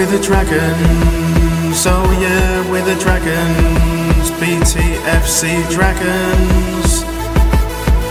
the dragons. Oh yeah, we're the dragons. BTFC dragons.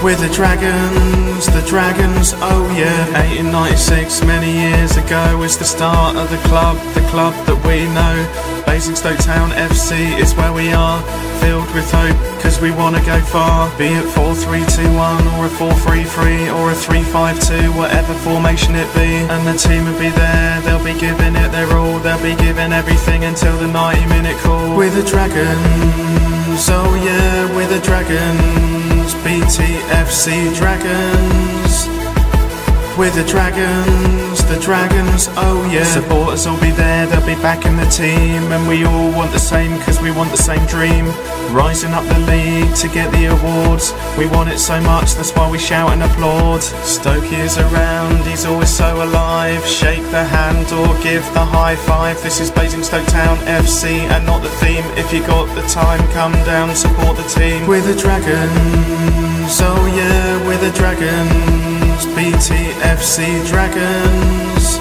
We're the dragons, the dragons, oh yeah. 1896, many years ago was the start of the club The club that we know. Basingstoke Town FC is where we are Filled with hope, cause we wanna go far. Be it 4-3-2-1 or a 4-3-3 or a 3-5-2 Whatever formation it be. And the team will be there, they'll be giving it their all. They'll be giving everything until the 90 minute call. We're the dragons, oh yeah, we're the dragons BTFC Dragons. We're the Dragons, the Dragons, oh yeah. Supporters will be there, they'll be back in the team. And we all want the same, cause we want the same dream. Rising up the league to get the awards. We want it so much, that's why we shout and applaud. Stokey is around, he's always so alive. Shake the hand or give the high five. This is Basingstoke Town FC and not the theme. If you got the time, come down, support the team. We're the Dragons, oh yeah, we're the Dragons. BTFC Dragons.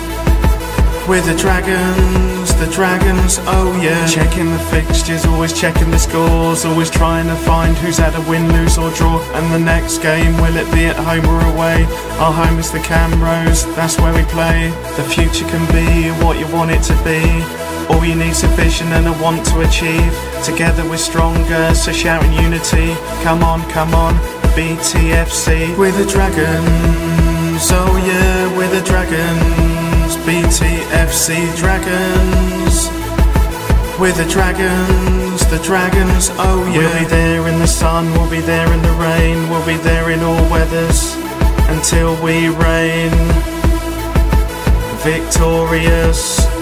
We're the Dragons, the Dragons, oh yeah. Checking the fixtures, always checking the scores, always trying to find who's had a win, lose or draw. And the next game, will it be at home or away? Our home is the Camrose, that's where we play. The future can be what you want it to be. All you need's a vision and a want to achieve. Together we're stronger, so shout in unity. Come on, come on, BTFC. We're the Dragons, we're the Dragons. BTFC Dragons. We're the Dragons, the Dragons, oh yeah. We'll be there in the sun, we'll be there in the rain, we'll be there in all weathers until we reign. Victorious.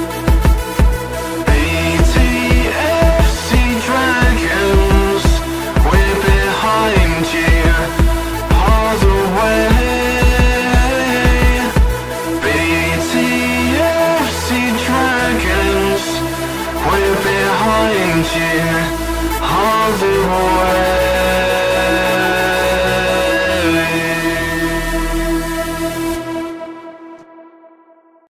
Hollywood